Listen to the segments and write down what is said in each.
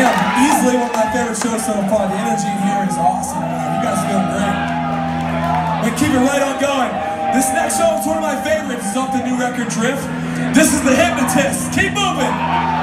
Damn, easily one of my favorite shows so far. The energy here is awesome. Man. You guys are doing great. And keep it right on going. This next show is one of my favorites. It's off the new record Drift. This is The Hypnotist. Keep moving.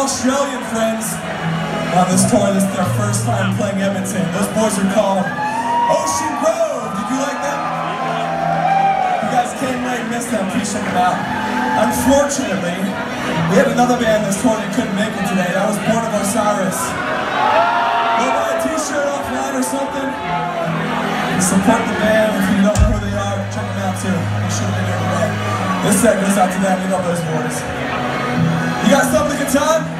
Australian friends on this tour. This is their first time playing Edmonton. Those boys are called Ocean Grove. Did you like them? You guys came late and missed them. Please check them out. Unfortunately, we had another band this tour that couldn't make it today. That was Born of Osiris. Go buy a t-shirt offline or something. Support the band. If you don't know who they are, check them out too. Make sure they're here today. This set goes out to them. We love those boys. You got something to time?